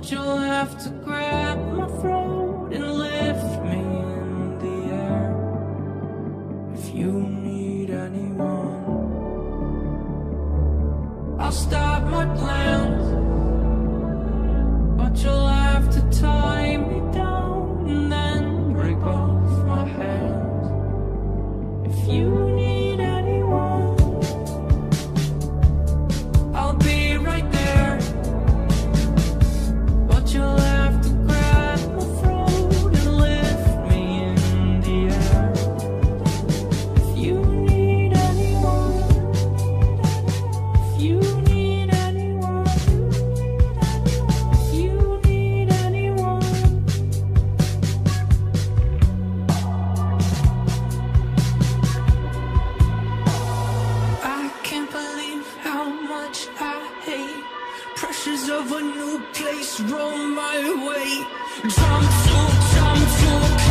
But you'll have to grab my throat and lift me in the air. If you need anyone I'll stop my plan. A new place, roll my way. Jump to, jumpsuit.